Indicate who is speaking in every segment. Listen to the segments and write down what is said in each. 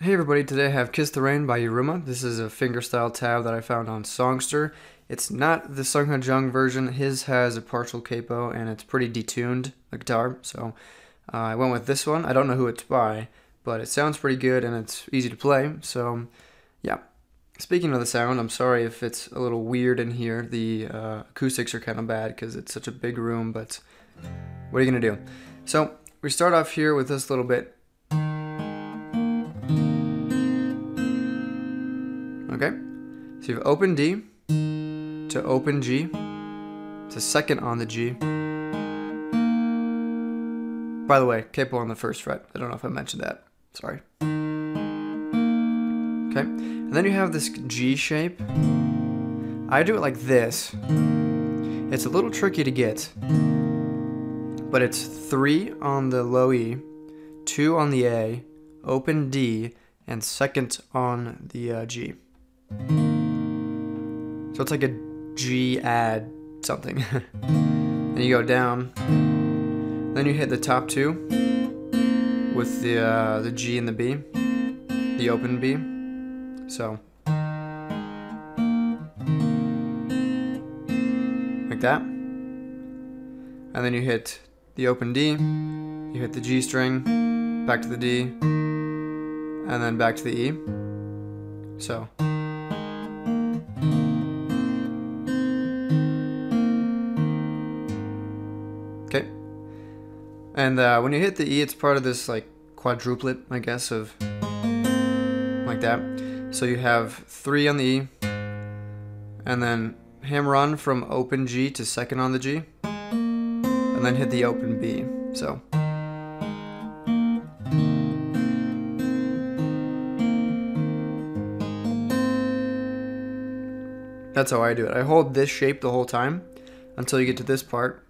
Speaker 1: Hey everybody, today I have Kiss the Rain by Yiruma. This is a fingerstyle tab that I found on Songsterr. It's not the Sungha Jung version. His has a partial capo and it's pretty detuned, the guitar. So uh, I went with this one. I don't know who it's by, but it sounds pretty good and it's easy to play. So yeah. Speaking of the sound, I'm sorry if it's a little weird in here. The uh, acoustics are kind of bad because it's such a big room, but what are you going to do? So we start off here with this little bit Okay? So you have open D to open G to second on the G. By the way, capo on the first fret. I don't know if I mentioned that. Sorry. Okay? And then you have this G shape. I do it like this. It's a little tricky to get. But it's 3 on the low E, 2 on the A, open D, and second on the uh, G. So it's like a G add something. and you go down. Then you hit the top two with the uh, the G and the B, the open B. So like that. And then you hit the open D, you hit the G string, back to the D, and then back to the E. So. And uh, when you hit the E, it's part of this like quadruplet, I guess, of like that. So you have three on the E, and then hammer on from open G to second on the G, and then hit the open B. So. That's how I do it. I hold this shape the whole time until you get to this part.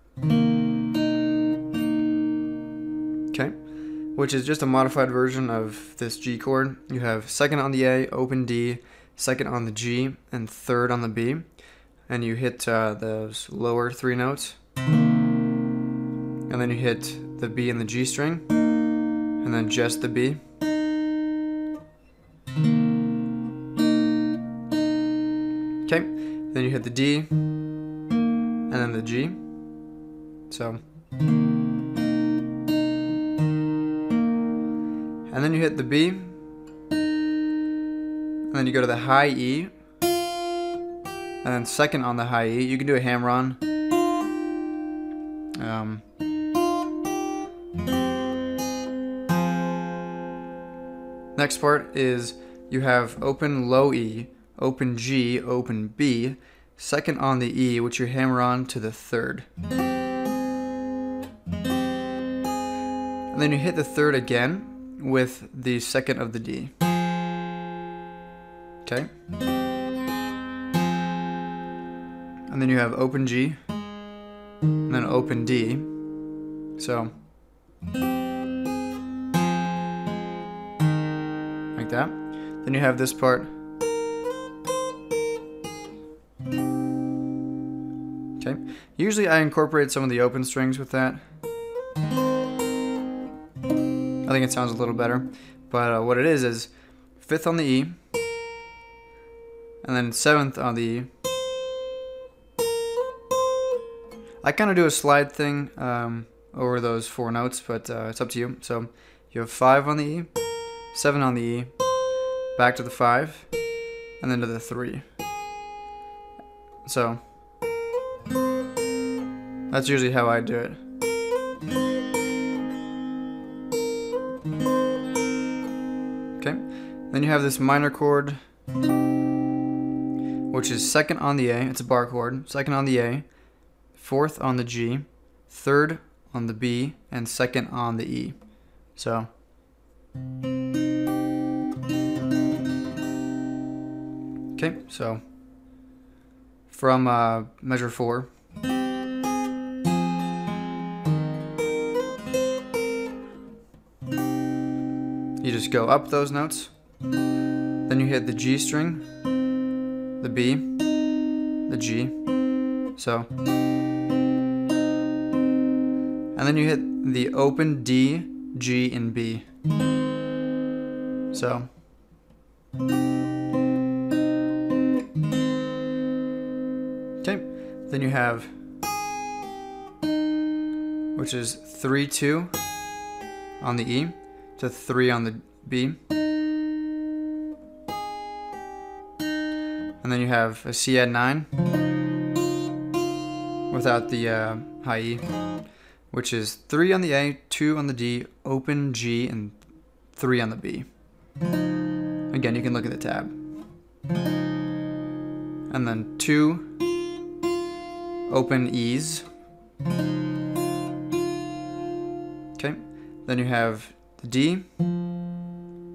Speaker 1: Which is just a modified version of this G chord. You have second on the A, open D, second on the G, and third on the B. And you hit uh, those lower three notes. And then you hit the B and the G string. And then just the B. Okay, then you hit the D, and then the G. So. And then you hit the B, and then you go to the high E, and then second on the high E. You can do a hammer on. Um, next part is you have open low E, open G, open B, second on the E, which you hammer on to the third. And then you hit the third again with the second of the D. Okay? And then you have open G, and then open D. So, like that. Then you have this part. Okay. Usually I incorporate some of the open strings with that. I think it sounds a little better. But uh, what it is is fifth on the E, and then seventh on the E. I kind of do a slide thing um, over those four notes, but uh, it's up to you. So you have five on the E, seven on the E, back to the five, and then to the three. So that's usually how I do it. Okay, then you have this minor chord, which is second on the A. It's a bar chord. Second on the A, fourth on the G, third on the B, and second on the E. So. Okay, so from uh, measure four. Just go up those notes. Then you hit the G string, the B, the G. So. And then you hit the open D, G, and B. So. Okay, then you have, which is 3 2 on the E to 3 on the B. And then you have a C add 9 without the uh, high E, which is 3 on the A, 2 on the D, open G, and 3 on the B. Again, you can look at the tab. And then 2 open E's. Okay, then you have the D,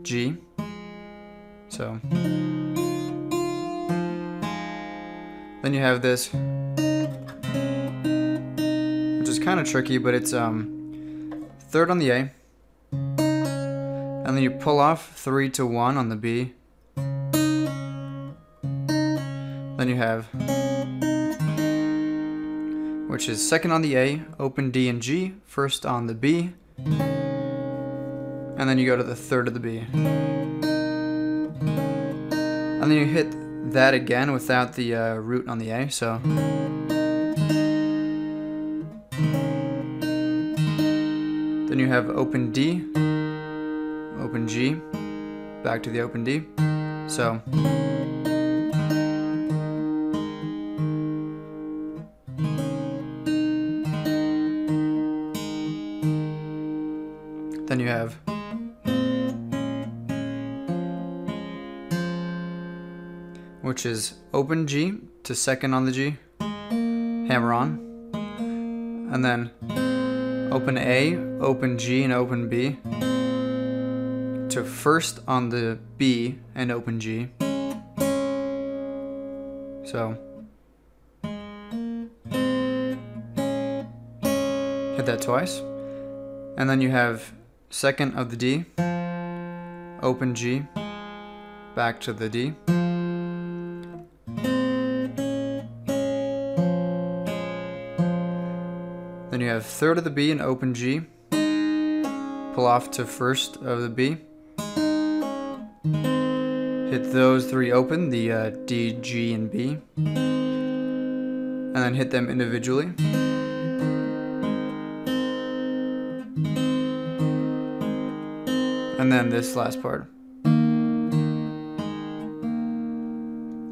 Speaker 1: G, so. Then you have this, which is kind of tricky, but it's um, third on the A, and then you pull off 3 to 1 on the B. Then you have which is second on the A, open D and G, first on the B, and then you go to the third of the B. And then you hit that again without the uh, root on the A, so. Then you have open D, open G, back to the open D, so. Which is open G to second on the G, hammer on, and then open A, open G, and open B to first on the B and open G. So hit that twice, and then you have second of the D, open G, back to the D. have third of the B and open G, pull off to first of the B, hit those three open, the uh, D, G, and B, and then hit them individually. and then this last part.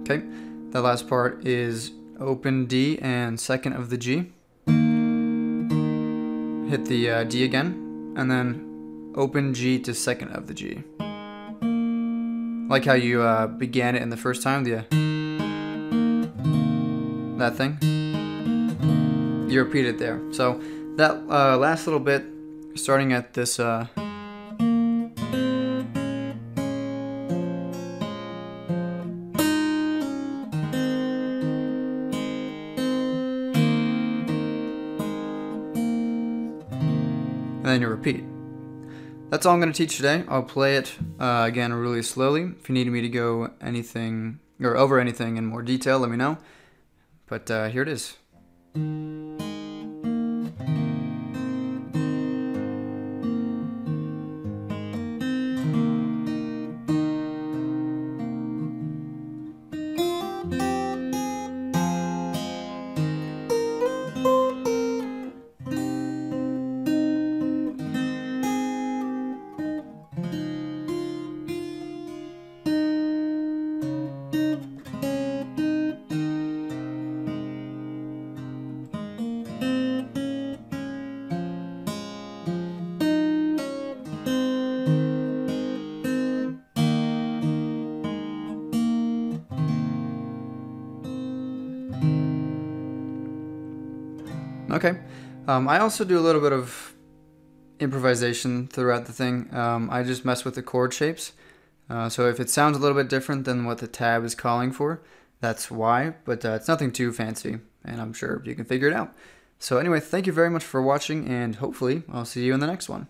Speaker 1: Okay, the last part is open D and second of the G. Hit the uh, D again, and then open G to second of the G. Like how you uh, began it in the first time, the that thing. You repeat it there. So that uh, last little bit, starting at this. Uh, and then you repeat. That's all I'm going to teach today. I'll play it uh, again really slowly. If you need me to go anything or over anything in more detail, let me know. But uh, here it is. Um, I also do a little bit of improvisation throughout the thing. Um, I just mess with the chord shapes. Uh, so if it sounds a little bit different than what the tab is calling for, that's why. But uh, it's nothing too fancy, and I'm sure you can figure it out. So anyway, thank you very much for watching, and hopefully I'll see you in the next one.